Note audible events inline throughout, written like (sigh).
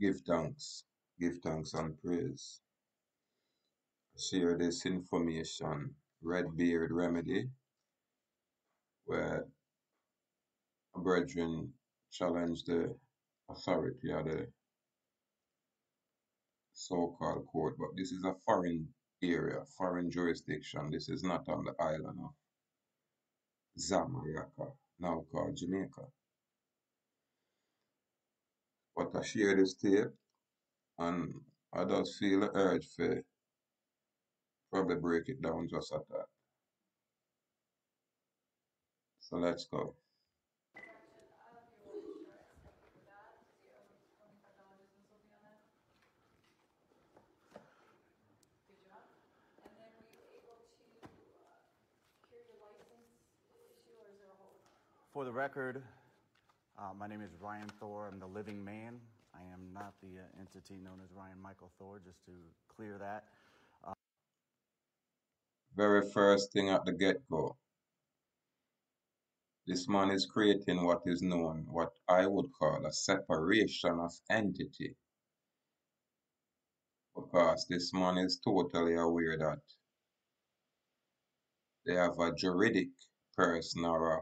Give thanks. Give thanks and praise. Share this information. Red Beard Remedy, where a brethren challenge the authority of the so-called court, but this is a foreign area, foreign jurisdiction. This is not on the island of Zamayaka, now called Jamaica. But I share this tape and I just feel the urge to probably break it down just at that. So let's go. For the record, uh, my name is Ryan Thor. I'm the living man. I am not the uh, entity known as Ryan Michael Thor, just to clear that. Very first thing at the get-go, this man is creating what is known, what I would call a separation of entity. Because this man is totally aware that they have a juridic person or a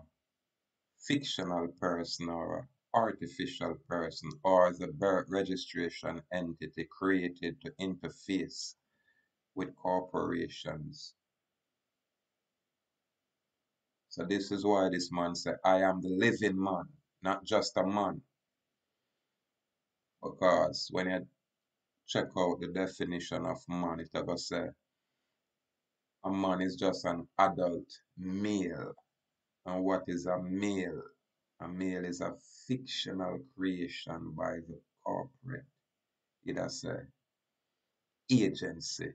fictional person or artificial person or the birth registration entity created to interface with corporations. So this is why this man said, I am the living man, not just a man. Because when you check out the definition of man, it ever say a man is just an adult male. And what is a male? A male is a fictional creation by the corporate. It has a agency.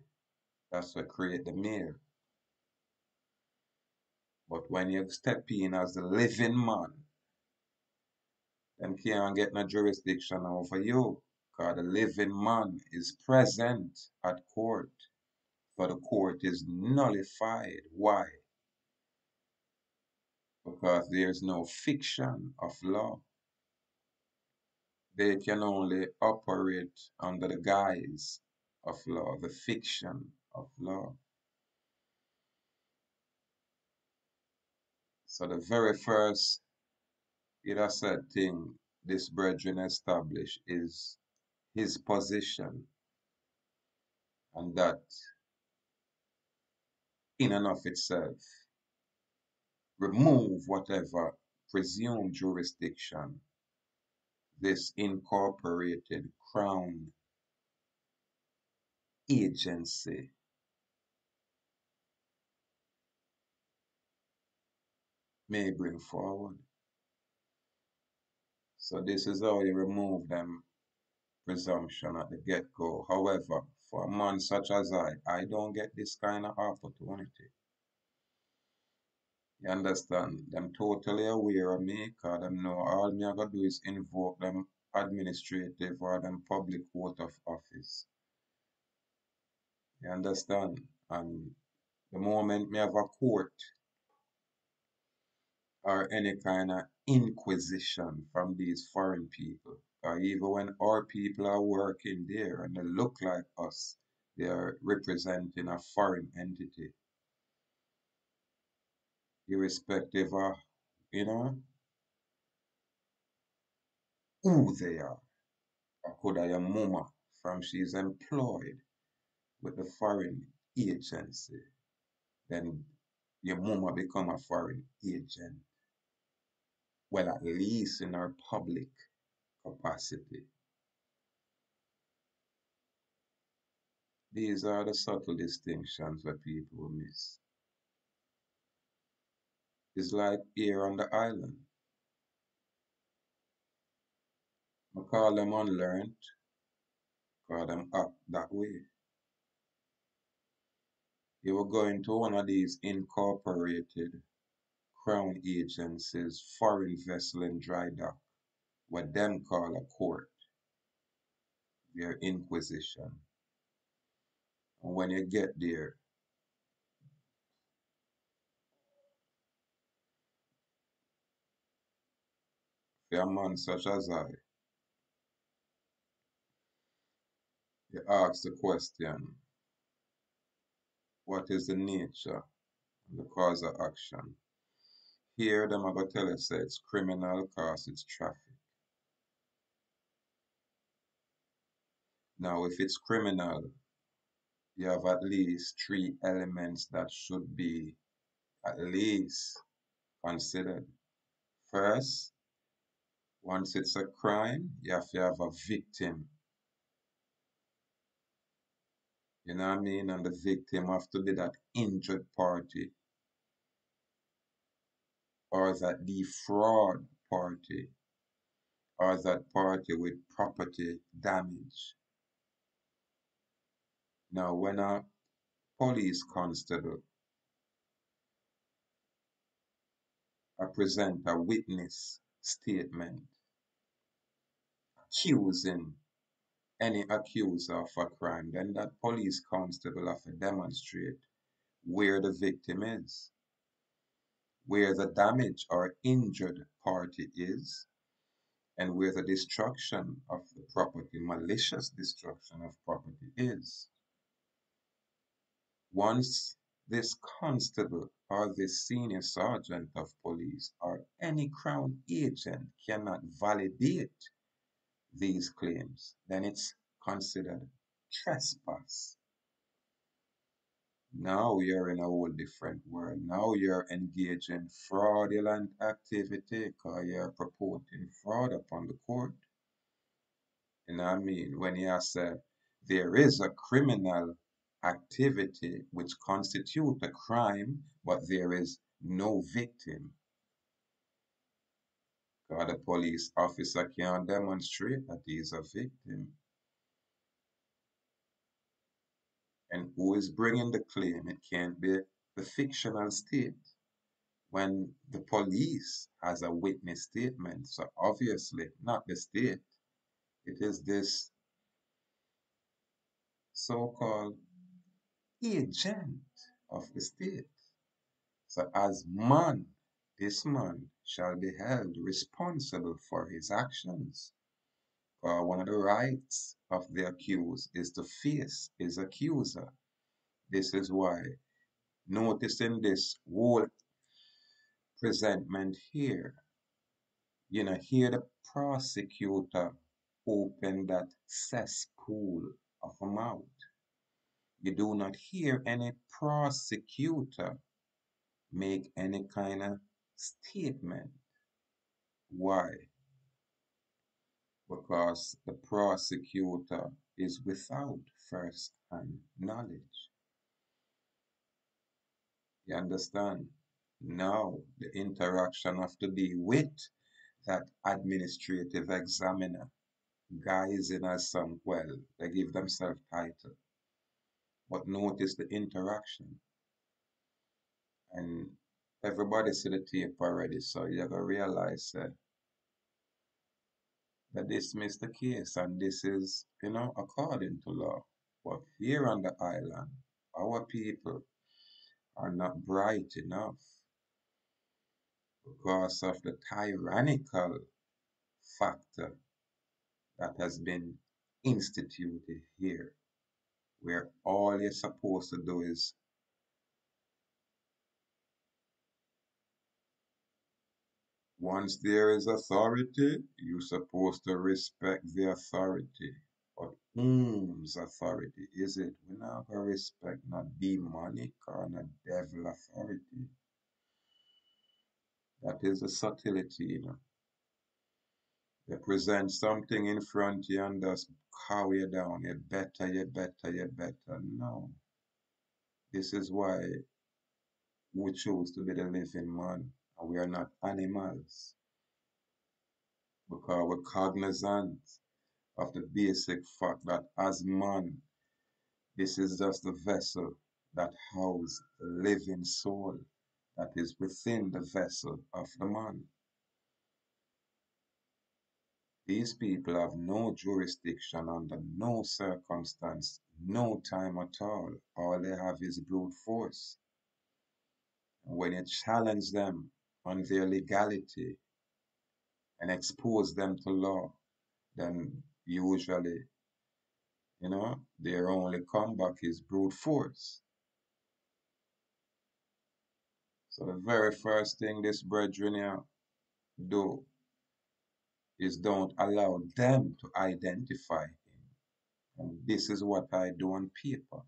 That's what create the male. But when you step in as the living man, them can't get no jurisdiction over you. Because the living man is present at court. But the court is nullified. Why? Because there is no fiction of law. They can only operate under the guise of law, the fiction of law. So the very first, said thing this brethren established is his position. And that in and of itself remove whatever presumed jurisdiction this incorporated crown agency may bring forward. So this is how you remove them presumption at the get-go. However, for a man such as I, I don't get this kind of opportunity. You understand? Them totally aware of me, cause them know all me I gotta do is invoke them administrative or them public court of office. You understand? And the moment me have a court or any kind of inquisition from these foreign people, or even when our people are working there and they look like us, they are representing a foreign entity, irrespective of, you know, who they are. Or could I mama from she's employed with the foreign agency, then your mama become a foreign agent. Well, at least in her public capacity. These are the subtle distinctions that people miss. It's like here on the island. I call them unlearned, call them up that way. You will go into one of these incorporated crown agencies, foreign vessel in dry dock, what them call a court, their inquisition. And when you get there, a man such as I, You ask the question, what is the nature and the cause of action? Here, the us that it's criminal cause it's traffic. Now, if it's criminal, you have at least three elements that should be at least considered. First, once it's a crime, you have to have a victim. You know what I mean? And the victim have to be that injured party or that defraud party or that party with property damage. Now, when a police constable I present a witness statement accusing any accuser of a crime, then that police constable have to demonstrate where the victim is, where the damaged or injured party is, and where the destruction of the property, malicious destruction of property is. Once this constable or this senior sergeant of police or any crown agent cannot validate these claims, then it's considered trespass. Now you're in a whole different world. Now you're engaged in fraudulent activity because you're purporting fraud upon the court. What I mean? When you say there is a criminal activity which constitute a crime, but there is no victim. God, a police officer can't demonstrate that he is a victim. And who is bringing the claim? It can't be the fictional state. When the police has a witness statement, so obviously not the state, it is this so-called agent of the state. So as man, this man shall be held responsible for his actions. For one of the rights of the accused is to face his accuser. This is why, noticing this whole presentment here, you know, here the prosecutor open that cesspool of a mouth. You do not hear any prosecutor make any kind of statement. Why? Because the prosecutor is without first hand knowledge. You understand? Now the interaction have to be with that administrative examiner. Guys in as some well, they give themselves title. But notice the interaction. And everybody see the tape already, so you gotta realize uh, that is the case and this is, you know, according to law. But here on the island, our people are not bright enough because of the tyrannical factor that has been instituted here, where all you're supposed to do is once there is authority, you're supposed to respect the authority. But whom's authority is it? We're not going to respect not demonic or not devil authority. That is the subtlety, you know. They present something in front of you and just cow you down. You better, you better, you better. No. This is why we choose to be the living man we are not animals. Because we're cognizant of the basic fact that as man, this is just a vessel that houses the living soul that is within the vessel of the man. These people have no jurisdiction under no circumstance, no time at all. All they have is brute force. When you challenge them on their legality and expose them to law, then usually You know, their only comeback is brute force. So the very first thing this brethren do is don't allow them to identify him. And this is what I do on paper.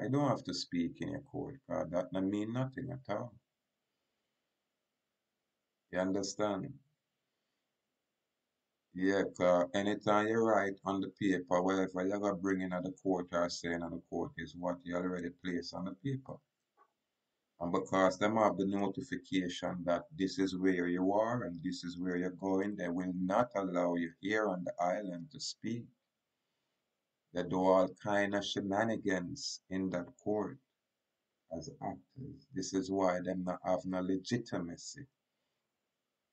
I don't have to speak in a court because that not mean nothing at all. You understand? Yeah, cause anytime you write on the paper, whatever you're gonna bring in at the court or saying at the court is what you already placed on the paper. And because them have the notification that this is where you are and this is where you're going, they will not allow you here on the island to speak. They do all kind of shenanigans in that court as actors. This is why them not have no legitimacy.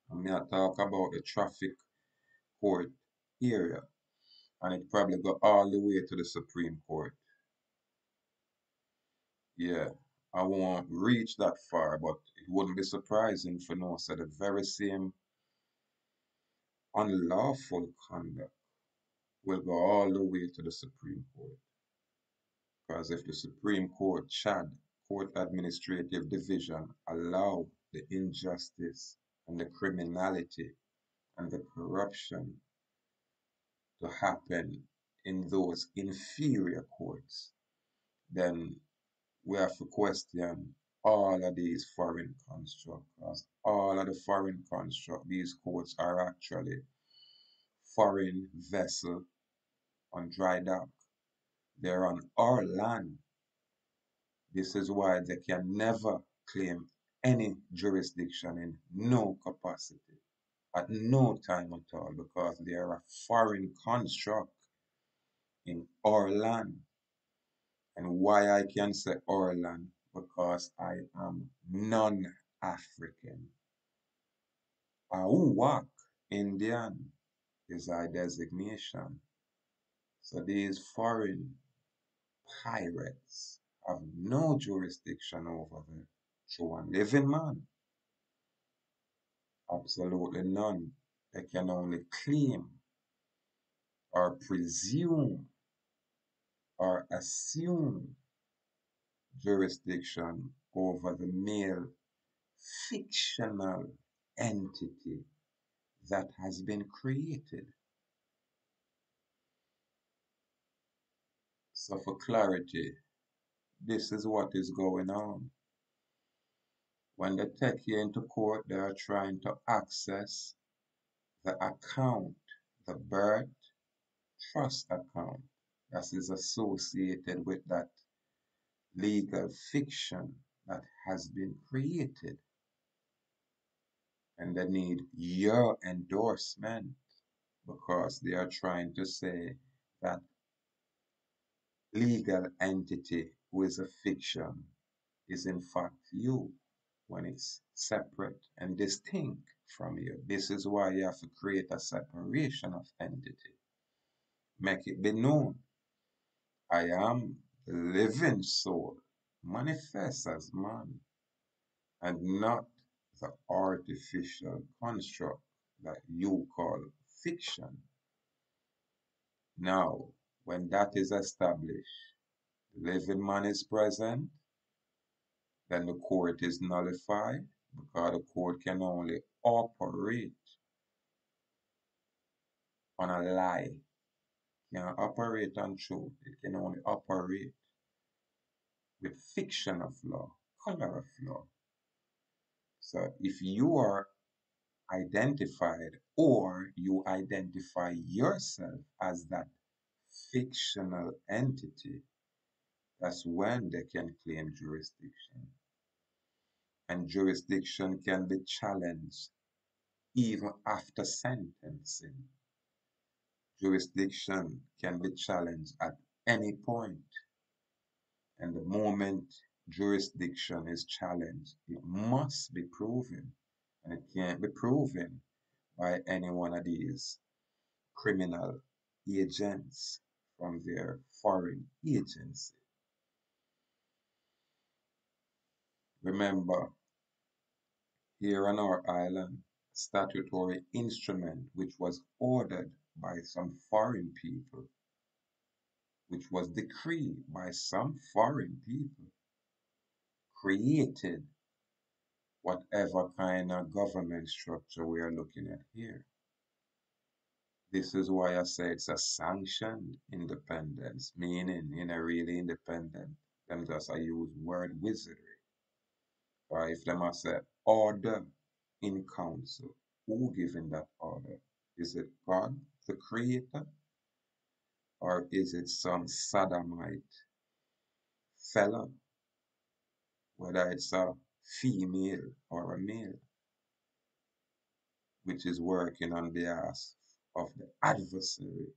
And gonna talk about the traffic court area and it probably go all the way to the Supreme Court. Yeah, I won't reach that far, but it wouldn't be surprising for no say the very same unlawful conduct will go all the way to the Supreme Court. Because if the Supreme Court, CHAD, Court Administrative Division, allow the injustice and the criminality and the corruption to happen in those inferior courts, then we have to question all of these foreign constructs. All of the foreign construct, these courts are actually foreign vessel on dry dock. They're on our land. This is why they can never claim any jurisdiction in no capacity at no time at all because they are a foreign construct in our land. And why I can say our land? Because I am non-African. Ahuuakh Indian is our designation. So these foreign pirates have no jurisdiction over the true and living man. Absolutely none. They can only claim or presume or assume jurisdiction over the mere fictional entity that has been created. So for clarity, this is what is going on. When they take you into court, they are trying to access the account, the birth trust account that is associated with that legal fiction that has been created. And they need your endorsement because they are trying to say that legal entity who is a fiction is in fact you when it's separate and distinct from you. This is why you have to create a separation of entity. Make it be known. I am the living soul, manifest as man, and not the artificial construct that you call fiction. Now, when that is established, living man is present, then the court is nullified because the court can only operate on a lie. Can operate on truth. It can only operate with fiction of law, color of law. So if you are identified or you identify yourself as that fictional entity, that's when they can claim jurisdiction. And jurisdiction can be challenged even after sentencing. Jurisdiction can be challenged at any point. And the moment jurisdiction is challenged, it must be proven. And it can't be proven by any one of these criminal agents from their foreign agency. Remember, here on our island, statutory instrument which was ordered by some foreign people which was decreed by some foreign people, created whatever kind of government structure we are looking at here. This is why I say it's a sanctioned independence, meaning in a really independent, them just I use word wizardry. Or if them I say order in council, who giving that order? Is it God, the creator? Or is it some sodomite fella, whether it's a female or a male, which is working on behalf of the adversary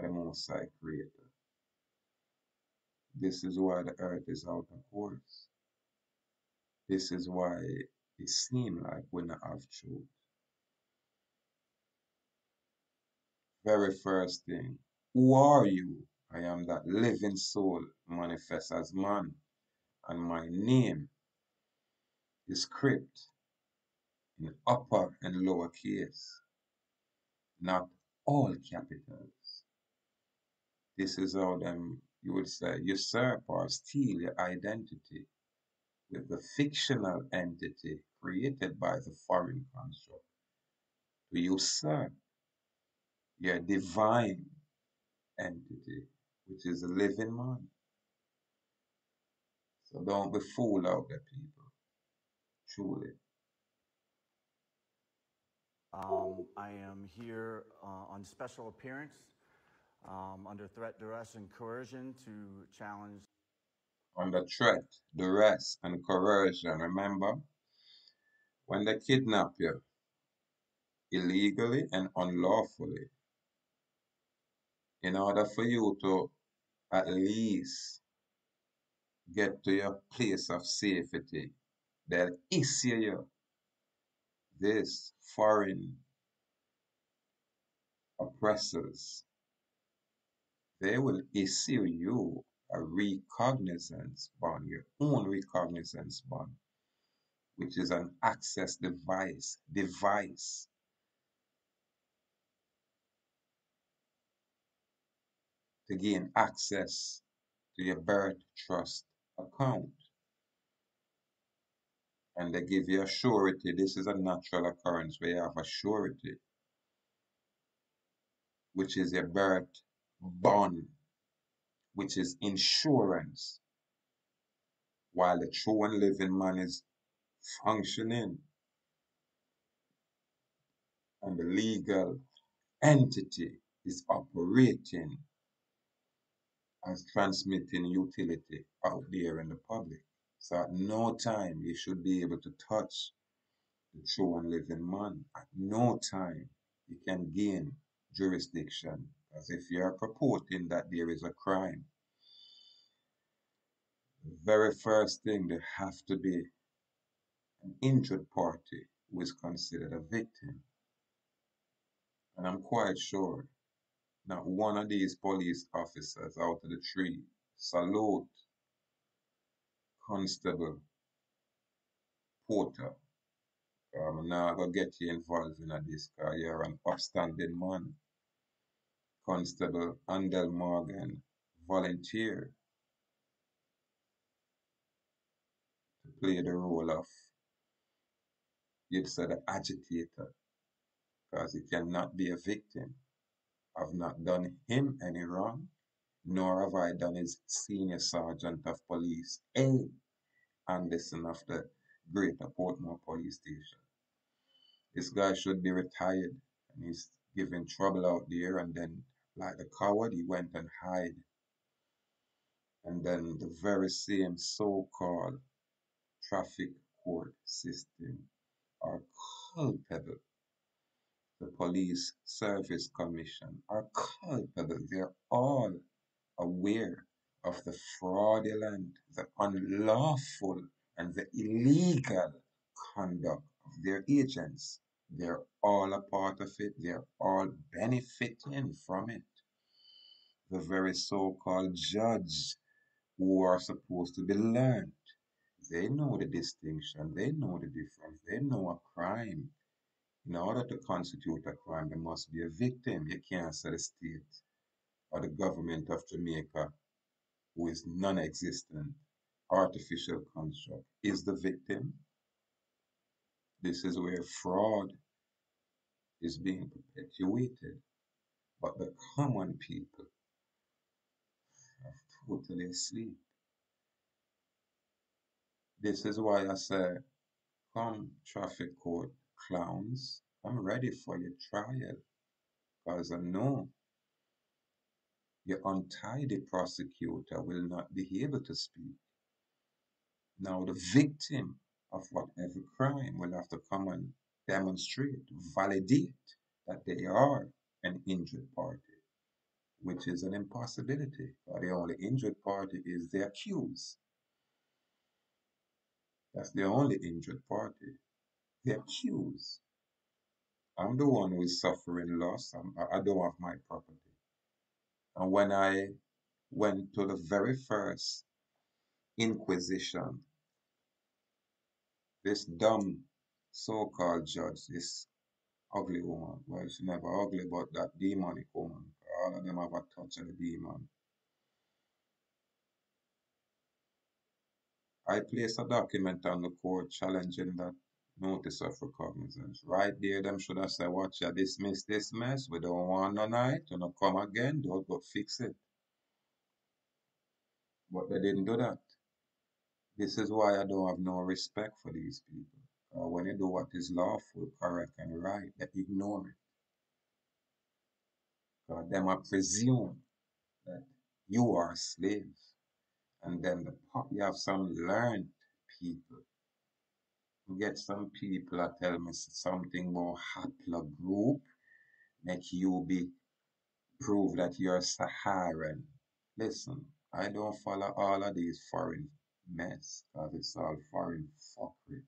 the Most High Creator? This is why the earth is out of course. This is why it seems like we're not have truth. Very first thing, who are you? I am that living soul manifest as man, and my name is script in upper and lower case, not all capitals. This is how them you would say usurp or steal your identity with the fictional entity created by the foreign construct to usurp your divine entity, which is a living man. So don't be fooled out there, people. Truly. Um, I am here uh, on special appearance um, under threat, duress, and coercion to challenge Under threat, duress, and coercion. Remember, when they kidnap you illegally and unlawfully, in order for you to at least get to your place of safety, they'll issue you this foreign oppressors. They will issue you a recognizance bond, your own recognizance bond, which is an access device, device to gain access to your birth trust account. And they give you a surety. This is a natural occurrence where you have a surety, which is your birth bond, which is insurance while the true and living man is functioning and the legal entity is operating as transmitting utility out there in the public. So at no time you should be able to touch the true and living man. At no time you can gain jurisdiction as if you are purporting that there is a crime. The very first thing there have to be an injured party who is considered a victim. And I'm quite sure not one of these police officers out of the tree salute Constable Porter. I'm not gonna get you involved in this because you're an upstanding man. Constable Andel Morgan volunteered to play the role of, you'd say, the agitator because he cannot be a victim. I've not done him any wrong, nor have I done his senior sergeant of police, A. Anderson of the Greater Portmore Police Station. This guy should be retired and he's giving trouble out there and then like the coward he went and hide. And then the very same so-called traffic court system are culpable. The Police Service Commission are culpable. They're all aware of the fraudulent, the unlawful, and the illegal conduct of their agents. They're all a part of it. They're all benefiting from it. The very so-called judge who are supposed to be learned. They know the distinction. They know the difference. They know a crime. In order to constitute a crime, there must be a victim. You can't say the state or the government of Jamaica, who is non-existent, artificial construct, is the victim. This is where fraud is being perpetuated. But the common people are totally asleep. This is why I say, come traffic court clowns, I'm ready for your trial. Because I know your untidy prosecutor will not be able to speak. Now the victim of whatever crime will have to come and demonstrate, validate that they are an injured party, which is an impossibility. The only injured party is the accused. That's the only injured party. The accused. I'm the one who is suffering loss. I'm, I don't have my property. And when I went to the very first inquisition, this dumb so-called judge, this ugly woman, well, she never ugly, but that demonic woman, all of them have a touch of the demon. I placed a document on the court challenging that notice of recognizance. Right there, them should have said, watch ya, dismiss this mess. We don't want no night. You know, come again. Don't go fix it. But they didn't do that. This is why I don't have no respect for these people. Uh, when they do what is lawful, correct, and right, they ignore it. Uh, them I presume that you are a slave. And then the pop, you have some learned people You get some people that tell me something more haplogroup, make you be prove that you're Saharan. Listen, I don't follow all of these foreign mess, because it's all foreign fuckery.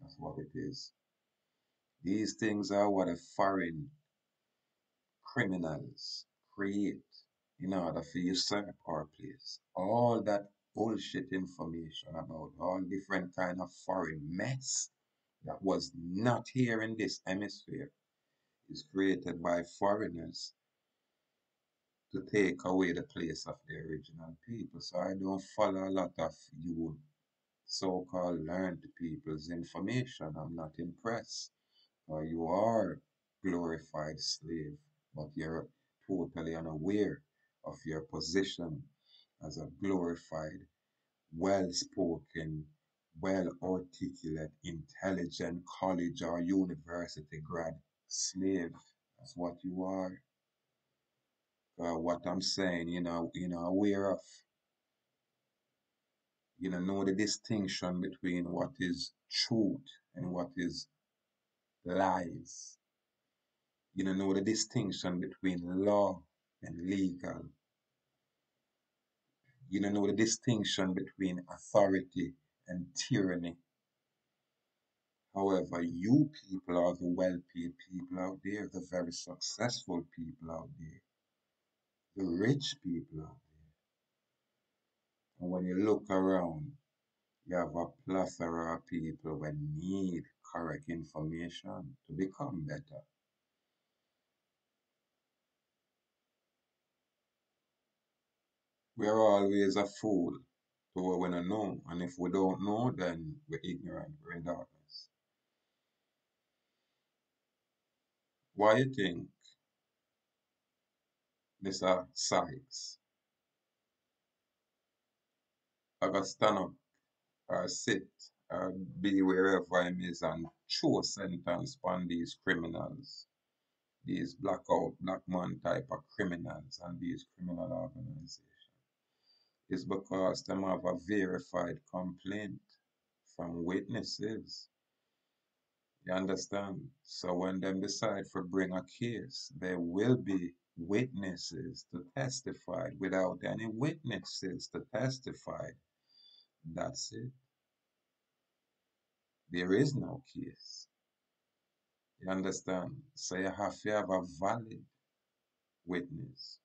That's what it is. These things are what a foreign criminals create in order for usurp our place. All that bullshit information about all different kind of foreign mess that was not here in this hemisphere is created by foreigners to take away the place of the original people. So I don't follow a lot of you so-called learned people's information. I'm not impressed. Uh, you are glorified slave, but you're totally unaware of your position as a glorified, well-spoken, well-articulate, intelligent college or university grad slave. That's what you are. Uh, what I'm saying, you know, you know, aware of. You know, know the distinction between what is truth and what is lies. You know, know the distinction between law and legal. You know, know the distinction between authority and tyranny. However, you people are the well-paid people out there, the very successful people out there, the rich people out there. And when you look around, you have a plethora of people that need correct information to become better. We are always a fool to what we don't know. And if we don't know, then we're ignorant, we're in darkness. Why you think Mr. Sykes I got stand up sit or be wherever I is and show sentence upon these criminals, these blackout, black man type of criminals and these criminal organizations? It's because them have a verified complaint from witnesses. You understand? So when them decide to bring a case, there will be witnesses to testify. Without any witnesses to testify, that's it. There is no case. You understand? So you have to have a valid witness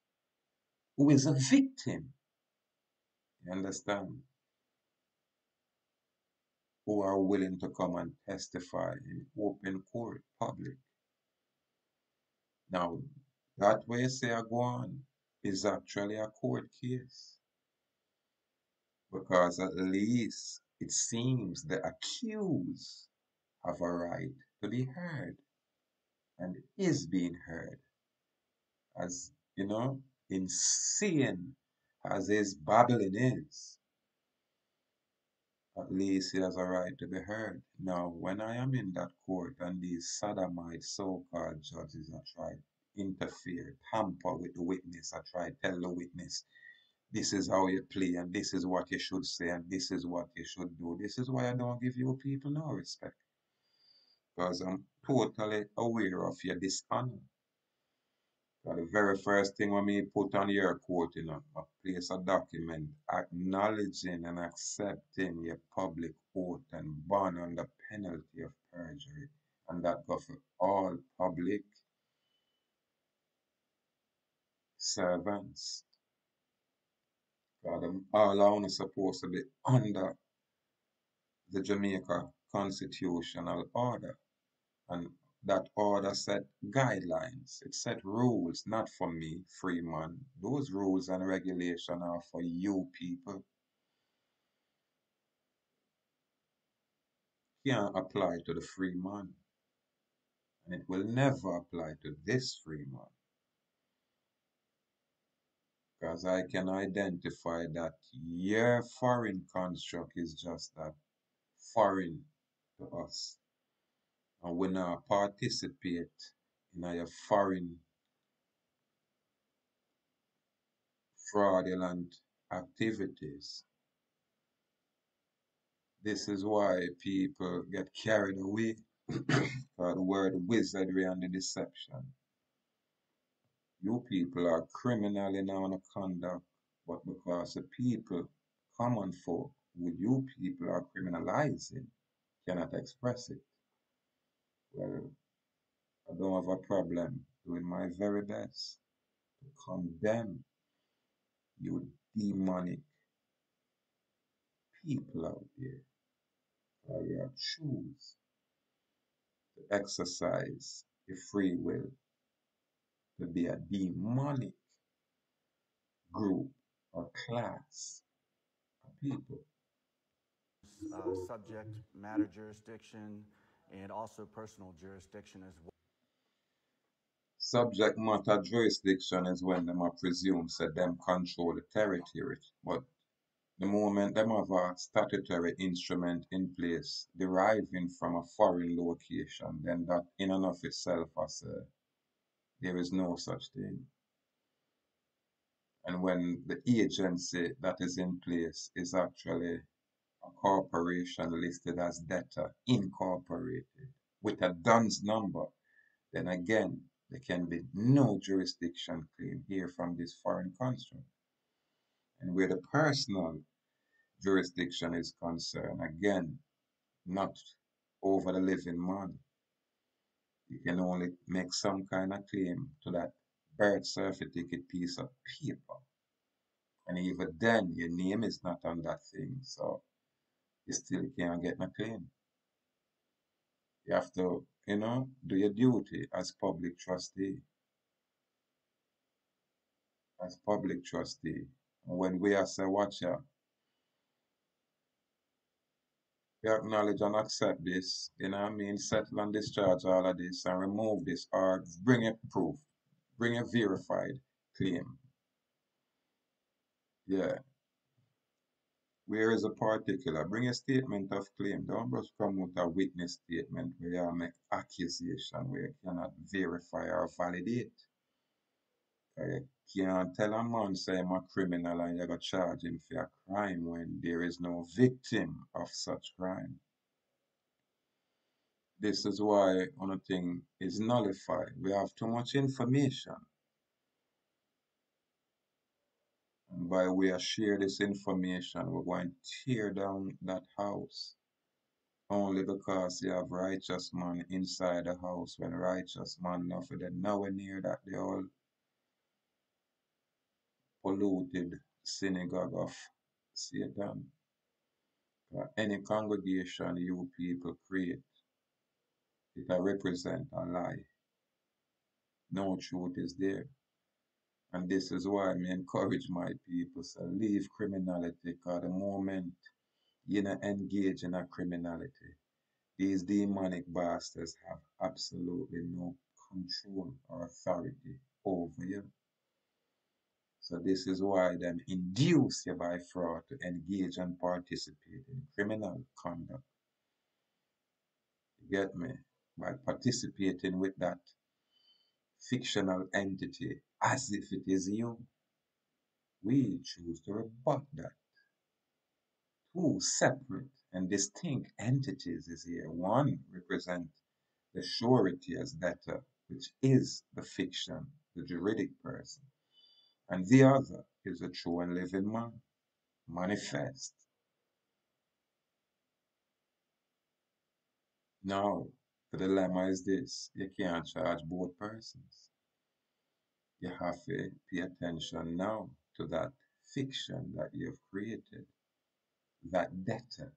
who is a victim. You understand? Who are willing to come and testify in open court, public. Now, that way say I go on is actually a court case. Because at least it seems the accused have a right to be heard and is being heard. As you know insane as his babbling is at least he has a right to be heard. Now when i am in that court and these sodomite so-called judges are trying to interfere tamper with the witness i try to tell the witness this is how you play and this is what you should say and this is what you should do this is why i don't give you people no respect because i'm totally aware of your dishonor So the very first thing when me put on your court, you know, I place a document acknowledging and accepting your public oath and bond under penalty of perjury. And that go for all public servants. God, them all are only supposed to be under the Jamaica constitutional order. And that order set guidelines. It set rules, not for me, free man. Those rules and regulation are for you people. Can't apply to the free man. And it will never apply to this free man. Because I can identify that your foreign construct is just that foreign to us. And when I participate in your foreign fraudulent activities. This is why people get carried away (coughs) by the word wizardry and the deception. You people are criminal in our conduct, but because the people, common folk, who you people are criminalizing, cannot express it. Well, I don't have a problem doing my very best to condemn you demonic people out there. Or you uh, choose to exercise your free will be a demonic group or class of people. uh, subject matter jurisdiction and also personal jurisdiction as well. Subject matter jurisdiction is when them are presumed that them control the territory. But the moment them have a statutory instrument in place deriving from a foreign location, then that in and of itself as a, there is no such thing. And when the agency that is in place is actually a corporation listed as debtor incorporated with a DUNS number, then again, there can be no jurisdiction claim here from this foreign construct. And where the personal jurisdiction is concerned, again, not over the living man. You can only make some kind of claim to that birth certificate piece of paper. And even then, your name is not on that thing, so you still can't get no claim. You have to, you know, do your duty as public trustee. As public trustee. And when we as a watch out, we acknowledge and accept this, you know I mean, settle and discharge all of this and remove this or bring a proof, bring a verified claim. Yeah. Where is a particular? Bring a statement of claim. Don't just come with a witness statement where you make accusation where you cannot verify or validate. You can't tell a man say I'm a criminal and you go charge him for a crime when there is no victim of such crime. This is why one thing is nullified. We have too much information. And by way of share this information, we're going to tear down that house. Only because you have righteous man inside the house when righteous man nothing then nowhere near that the old polluted synagogue of Satan. Any congregation you people create, it represent a lie. No truth is there. And this is why I encourage my people to leave criminality because the moment you know, engage in a criminality, these demonic bastards have absolutely no control or authority over you. So this is why them induce you by fraud to engage and participate in criminal conduct. You get me? By participating with that fictional entity as if it is you. We choose to rebut that. Two separate and distinct entities is here. One represent the surety as debtor, which is the fiction, the juridic person. And the other is a true and living man, manifest. Now, the dilemma is this you can't charge both persons. You have to pay attention now to that fiction that you've created, that debtor.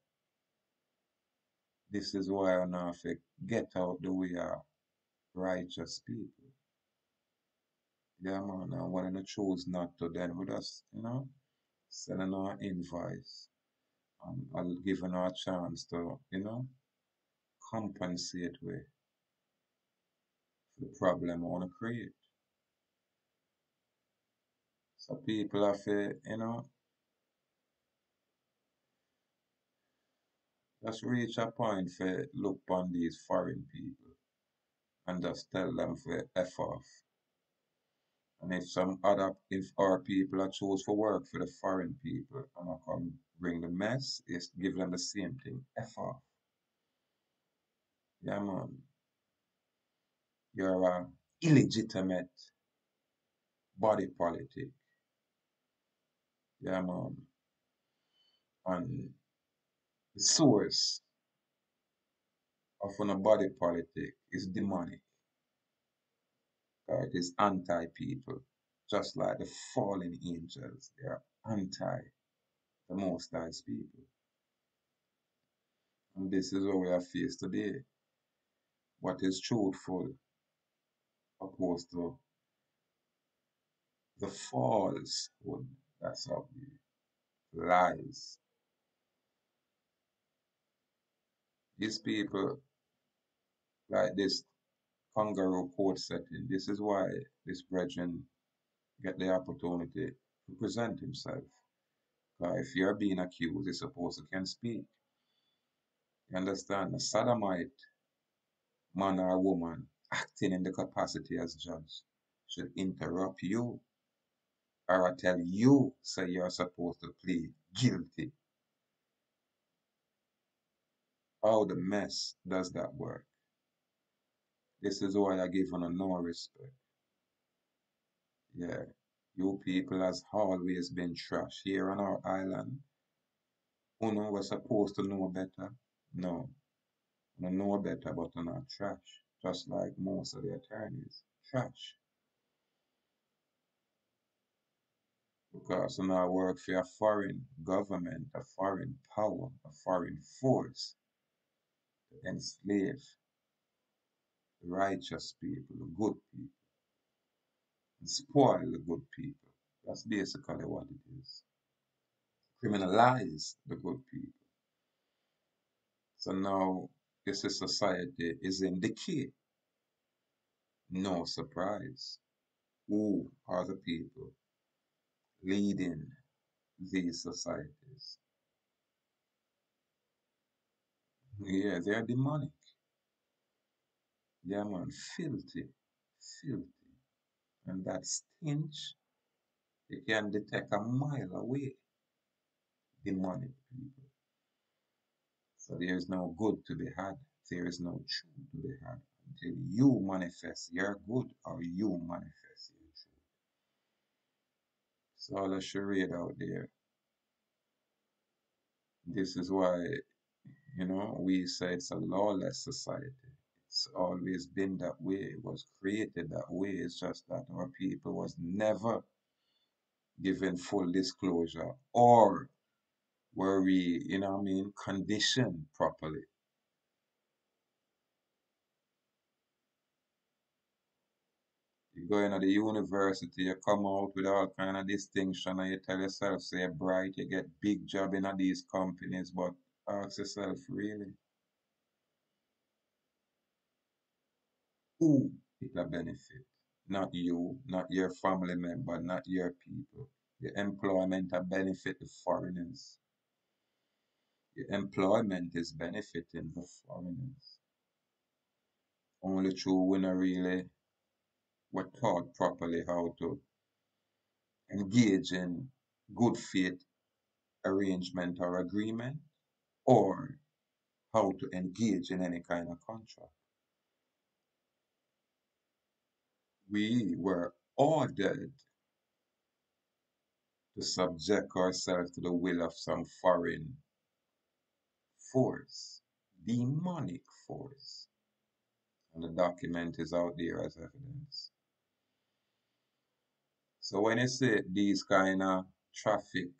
This is why I now get out the way of righteous people. Yeah, man, and I choose not to, then we just, you know, sending our invoice and I'll giving our chance to, you know, compensate with the problem I want to create. So people have to, you know, just reach a point for look on these foreign people and just tell them for F off. And if some other, if our people are choose for work for the foreign people and I come bring the mess, is give them the same thing, F off. Yeah, man. You're a illegitimate body politic. Yeah, man. And the source of a body politic is demonic. Uh, it is anti people, just like the fallen angels. They are anti the Most High's people. And this is what we are faced today. What is truthful opposed to the falsehood that's of the lies. These people, like this kangaroo court setting, this is why this brethren get the opportunity to present himself. Because if you're being accused, you're supposed to can speak. You understand? A sodomite man or woman acting in the capacity as judge should interrupt you or tell you say you're supposed to plead guilty. How the mess does that work? This is why I give on no respect. Yeah. You people has always been trash here on our island. Know we're supposed to know better? No. You know better but you're not trash. Just like most of the attorneys. Trash. Because you now work for a foreign government, a foreign power, a foreign force to enslave righteous people, the good people, and spoil the good people. That's basically what it is. Criminalize the good people. So now this society is in decay. No surprise. Who are the people leading these societies? Yeah, they are demonic. Yeah, man, filthy, filthy. And that stench, you can detect a mile away. Demonic people. So there is no good to be had. There is no truth to be had until you manifest your good or you manifest your truth. So all the charade out there. This is why, you know, we say it's a lawless society. Always been that way. It was created that way. It's just that our people was never given full disclosure or were we, you know I mean, conditioned properly. You go into the university, you come out with all kind of distinction and you tell yourself, say bright, you get big job in these companies, but ask yourself really, who it a benefit? Not you, not your family member, not your people. Your employment a benefit the foreigners. Your employment is benefiting the foreigners. Only we not really were taught properly how to engage in good faith arrangement or agreement or how to engage in any kind of contract. We were ordered to subject ourselves to the will of some foreign force, demonic force. And the document is out there as evidence. So when you say these kind of traffic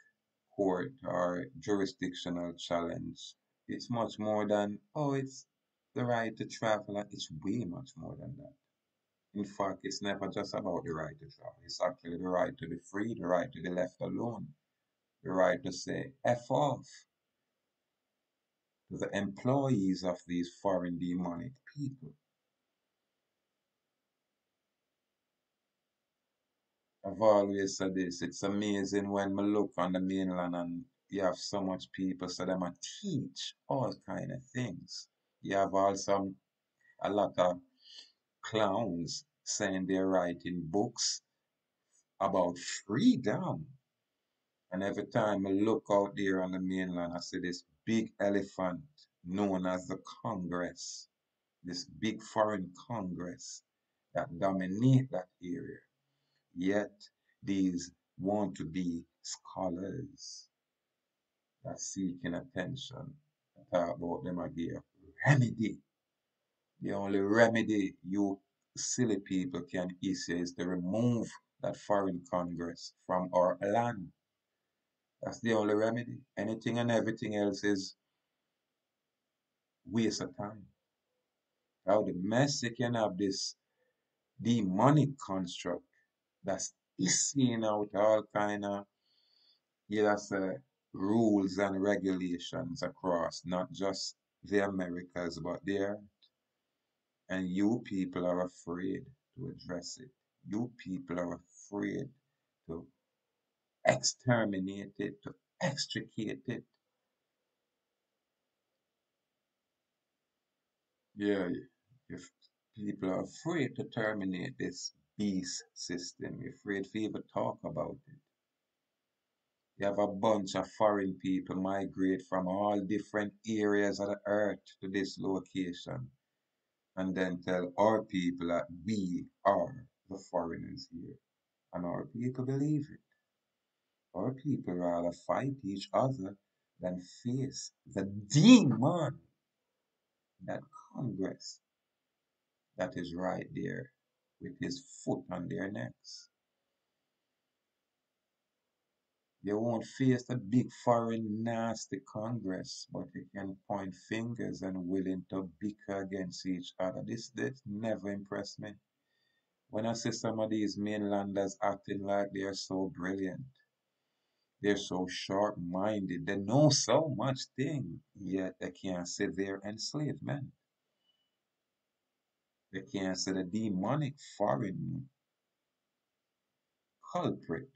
court or jurisdictional challenge, it's much more than, oh, it's the right to travel. It's way much more than that. In fact, it's never just about the right to travel. It's actually the right to be free, the right to be left alone, the right to say F off to the employees of these foreign demonic people. I've always said this, it's amazing when I look on the mainland and you have so much people so them teach all kind of things. You have also a lot of clowns saying they're writing books about freedom. And every time I look out there on the mainland, I see this big elephant known as the Congress, this big foreign Congress that dominate that area. Yet these want to be scholars that seeking attention. I talk about them again. Remedy. The only remedy you silly people can issue is to remove that foreign congress from our land. That's the only remedy. Anything and everything else is waste of time. How the mess you can have this demonic construct that's issuing out all kind of yeah, say, uh, rules and regulations across not just the Americas but there. And you people are afraid to address it. You people are afraid to exterminate it, to extricate it. Yeah, if people are afraid to terminate this beast system, you're afraid to even talk about it. You have a bunch of foreign people migrate from all different areas of the earth to this location and then tell our people that we are the foreigners here. And our people believe it. Our people rather fight each other than face the demon, that Congress that is right there with his foot on their necks. You won't face the big foreign nasty Congress, but they can point fingers and willing to bicker against each other. This this never impressed me. When I see some of these mainlanders acting like they're so brilliant, they're so sharp minded, they know so much thing, yet they can't see their enslavement. They can't see the demonic foreign culprit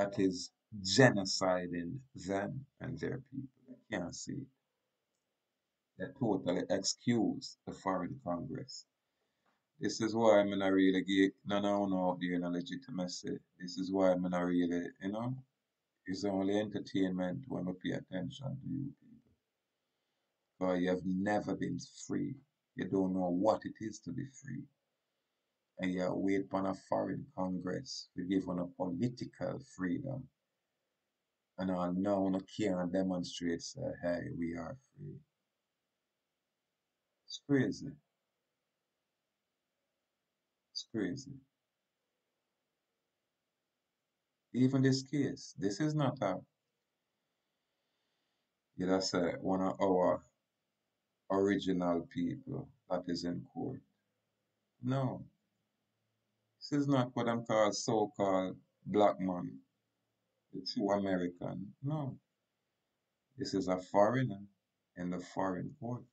that is genociding them and their people. They can't see it. They totally excuse the foreign congress. This is why I'm not really give none of out there no legitimacy. This is why I'm not really, you know, it's only entertainment when we pay attention to you people. Because you have never been free. You don't know what it is to be free. And you wait for a foreign congress to give on a political freedom. And I now no can't demonstrate say, hey, we are free. It's crazy. It's crazy. Even this case, this is not a you know, say one of our original people that is in court. No, this is not what I'm called so-called black man, the true American. No, this is a foreigner in the foreign court.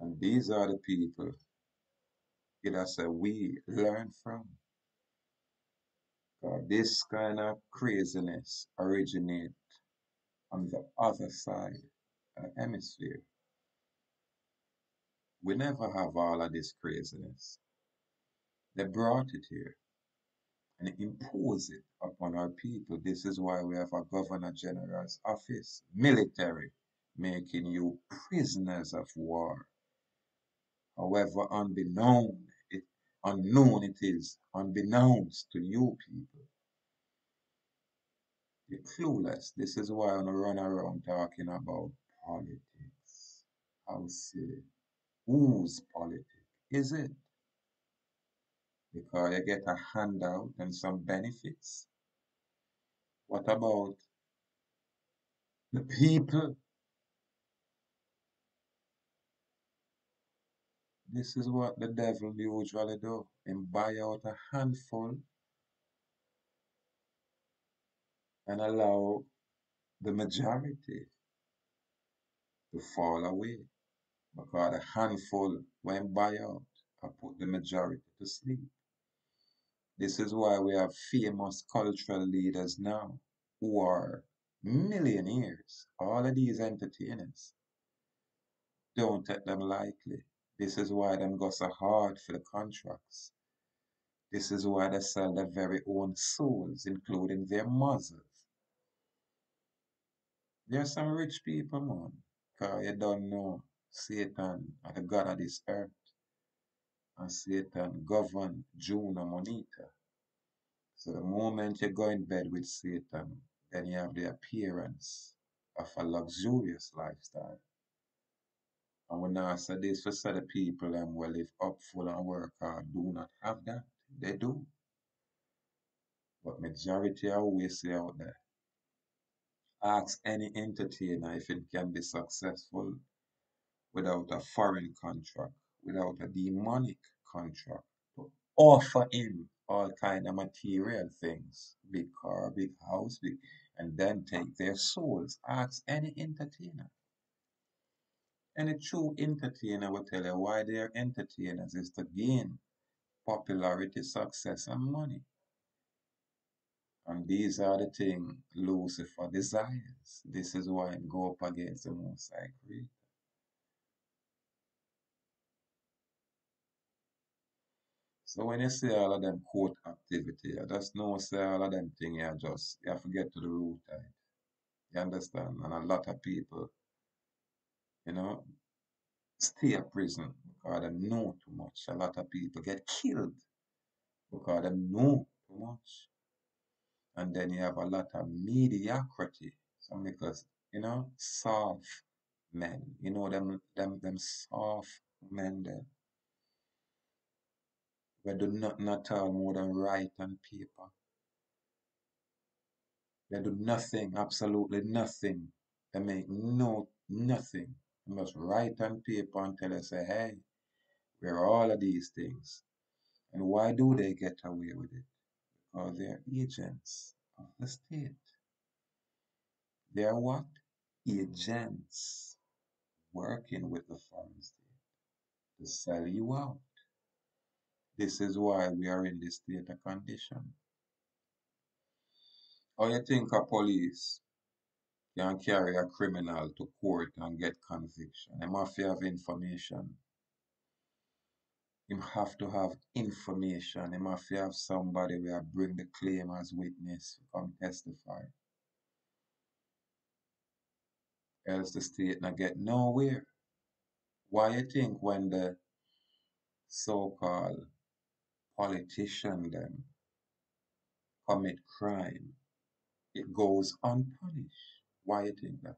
And these are the people said we learn from. God, this kind of craziness originate on the other side of the hemisphere. We never have all of this craziness. They brought it here and imposed it upon our people. This is why we have a governor general's office, military, making you prisoners of war. However, unbeknown it unknown it is, unbeknownst to you people. You're clueless. This is why I run around talking about politics. How silly. Whose politics? Is it? Because you get a handout and some benefits. What about the people? This is what the devil usually do. And buy out a handful and allow the majority to fall away. Because a handful when buy out I put the majority to sleep. This is why we have famous cultural leaders now who are millionaires. All of these entertainers. Don't take them lightly. This is why them go so hard for the contracts. This is why they sell their very own souls, including their mothers. There are some rich people, man. Cause you don't know Satan are the god of this earth. And Satan govern June Monita. So the moment you go in bed with Satan, then you have the appearance of a luxurious lifestyle. And when I say this for the people them will live up full and work hard do not have that. They do. But majority always say out there. Ask any entertainer if it can be successful without a foreign contract, without a demonic contract, to offer him all kind of material things, big car, big house, big, and then take their souls. Ask any entertainer. Any true entertainer will tell you why they are entertainers is to gain popularity, success, and money. And these are the things Lucifer desires. This is why he go up against the Most High. So when you see all of them court activity, you just know say all of them thing you just you have to get to the root of it. You understand? And a lot of people, you know, stay in prison because they know too much. A lot of people get killed because they know too much. And then you have a lot of mediocrity. Some because, you know, soft men. You know them them them soft men there. We do nothing at all more than write on paper. They do nothing, absolutely nothing. They make no nothing. They must write on paper and tell us, say, hey, we're all of these things. And why do they get away with it? Because they're agents of the state. They are what? Agents working with the foreign state to sell you out. This is why we are in this state of condition. How you think a police can carry a criminal to court and get conviction? Have to have information. Him have to have information. Have to have somebody where bring the claim as witness come testify. Else the state not get nowhere. Why you think when the so-called politician them commit crime, it goes unpunished? Why you think that?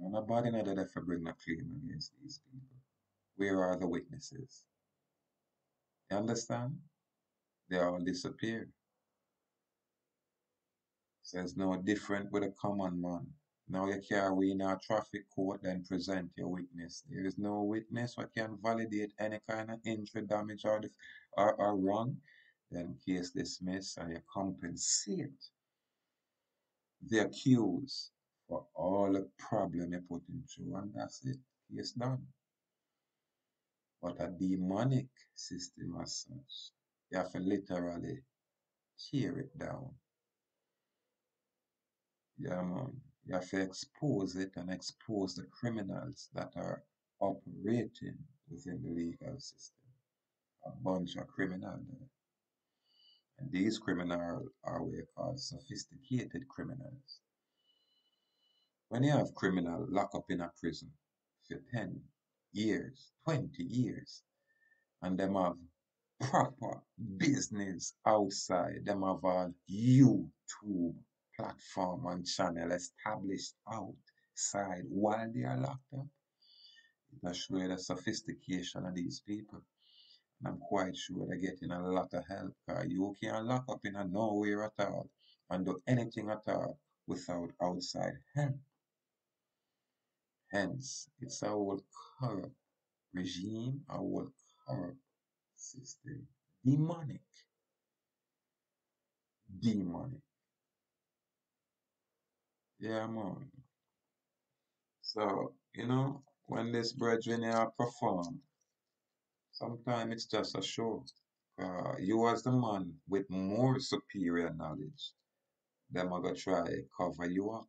Nobody not there for bring a claim against these people. Where are the witnesses? You understand? They all disappear. So it's no different with a common man. Now you can't win a traffic court, then present your witness. There is no witness what can validate any kind of injury, damage, or, or, or wrong. Then case dismissed and you compensate the accused for all the problem you put him through, and that's it. Case done. But a demonic system as such, you have to literally tear it down. Yeah, man. You have to expose it and expose the criminals that are operating within the legal system. A bunch of criminals there. And these criminals are what you call sophisticated criminals. When you have criminal locked up in a prison for 10 years, 20 years, and them have proper business outside, them have a YouTube platform and channel established outside while they are locked up. It you the sophistication of these people. And I'm quite sure they're getting a lot of help. You can't lock up in a nowhere at all and do anything at all without outside help. Hence, it's a whole corrupt regime, a whole corrupt system. Demonic. Demonic. Yeah, man. So, you know, when this brethren here perform, sometimes it's just a show. Uh, you as the man with more superior knowledge, them are gonna try cover you up.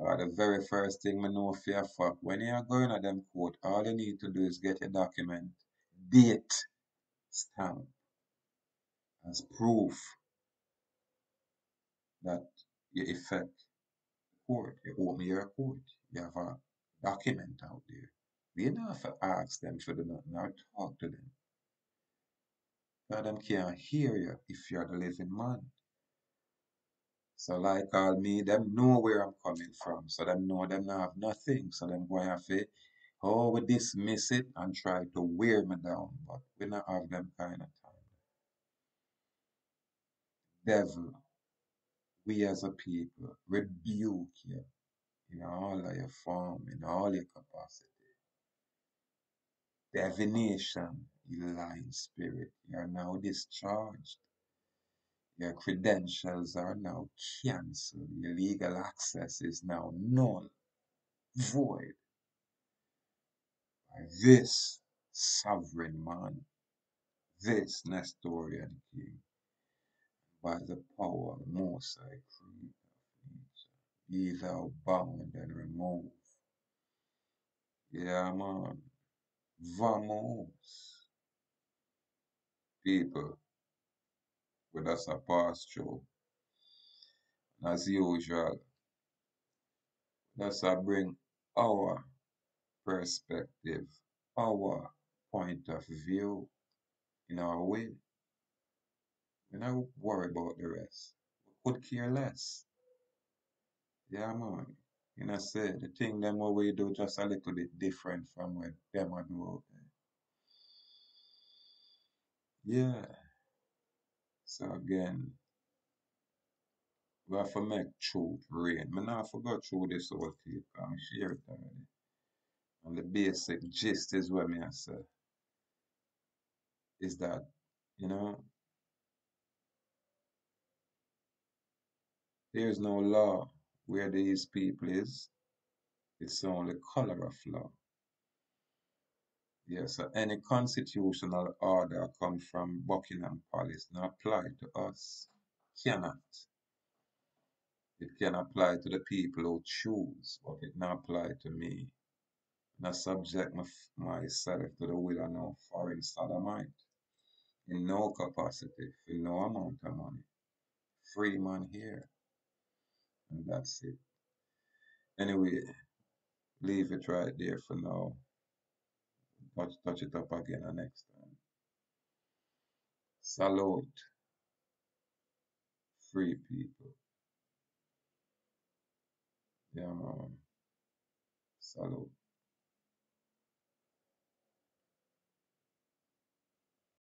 Uh, the very first thing me know for fact, when you are going to them court, all you need to do is get a document, date, stamp, as proof that you effect court, you open your court, you have a document out there. We don't have to ask them for the nothing or talk to them. Because them can't hear you if you're the living man. So like all me, them know where I'm coming from. So them know them not have nothing. So them to have to, oh, we dismiss it and try to wear me down. But we not have them kind of time. Devil, we as a people rebuke you in all of your form, in all your capacity. Divination, you lying spirit, you are now discharged. Your credentials are now cancelled. Your legal access is now null, void by this sovereign man, this Nestorian king, by the power Most High Creator of nature. Be thou bound and removed. Yeah, man. Vamos. People, with us a pass through. And as usual, let's uh, bring our perspective, our point of view in our way. We don't worry about the rest. Could care less. Yeah, man. You know, say the thing them what we do just a little bit different from what them a do out there. Yeah. So again, we have to make truth. Me not forgot through this whole tape, me share it already. And the basic gist is what me I say is that, you know, there is no law where these people is. It's only color of law. Yes, so any constitutional order come from Buckingham Palace not apply to us. Cannot. It can apply to the people who choose, but it not apply to me. And I subject my, myself to the will of no foreign sodomite in no capacity, for no amount of money. Free man here. And that's it. Anyway, leave it right there for now. Touch, touch it up again the next time. Salute. Free people. Yeah, man. Salute.